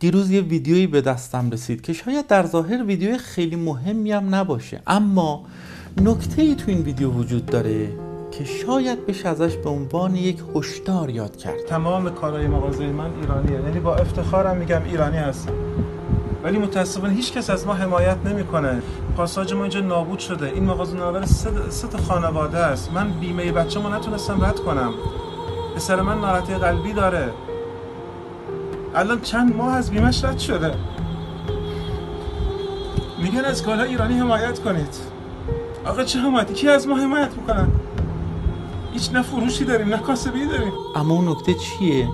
دیروز یه ویدیویی به دستم رسید که شاید در ظاهر ویدیو خیلی مهمی هم نباشه اما نکته ای تو این ویدیو وجود داره که شاید بشه ازش به عنوان یک هشدار یاد کرد. تمام کارهای مغازه من ایرانیه یعنی با افتخارم میگم ایرانی هستم. ولی متاسفانه هیچ کس از ما حمایت نمی‌کنه. پاساژ ما اینجا نابود شده. این مغازه ناول سه, تا خانواده است. من بیمه بچه ما نتونستم رد کنم. پسر من ناراحتی قلبی داره. الان چند ماه از بیمش رد شده. میگن از کالا ایرانی حمایت کنید. آقا چه حمایتی؟ کی از ما حمایت می‌کنن هیچ نه فروشی داریم نه کاسبی داریم. اما اون نکته چیه؟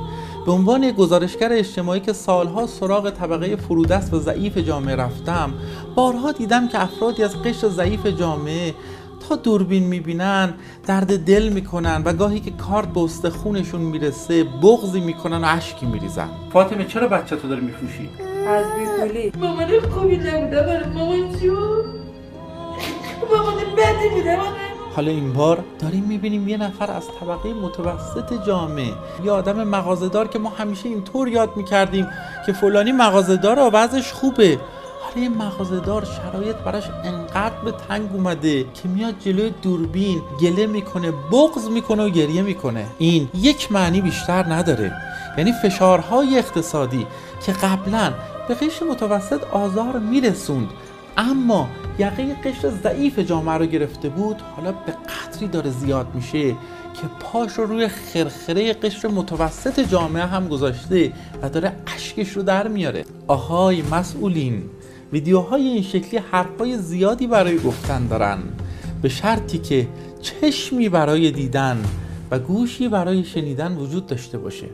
به عنوان گزارشگر اجتماعی که سالها سراغ طبقه فرودست و ضعیف جامعه رفتم بارها دیدم که افرادی از قشر ضعیف جامعه تا دوربین می‌بینن درد دل می‌کنن و گاهی که کارت به استخونشون می‌رسه بغضی می‌کنن و اشکی میریزن. فاطمه چرا بچه تو داری میفروشی؟ از بیپولی مامان خوبی نبوده برای مامان جون مامان بدی بوده حالا این بار داریم می‌بینیم یه نفر از طبقه متوسط جامعه یه آدم مغازهدار که ما همیشه اینطور یاد می‌کردیم که فلانی مغازهدار و وضعش خوبه. یه مغازهدار شرایط براش انقدر به تنگ اومده که میاد جلوی دوربین گله می‌کنه بغض می‌کنه و گریه می‌کنه. این یک معنی بیشتر نداره. یعنی فشارهای اقتصادی که قبلا به قشر متوسط آزار میرسوند اما یقه قشر ضعیف جامعه رو گرفته بود حالا به قدری داره زیاد میشه که پاش رو روی خرخره قشر متوسط جامعه هم گذاشته و داره اشکش رو در میاره. آهای مسئولین ویدیوهای این شکلی حرفای زیادی برای گفتن دارن. به شرطی که چشمی برای دیدن و گوشی برای شنیدن وجود داشته باشه.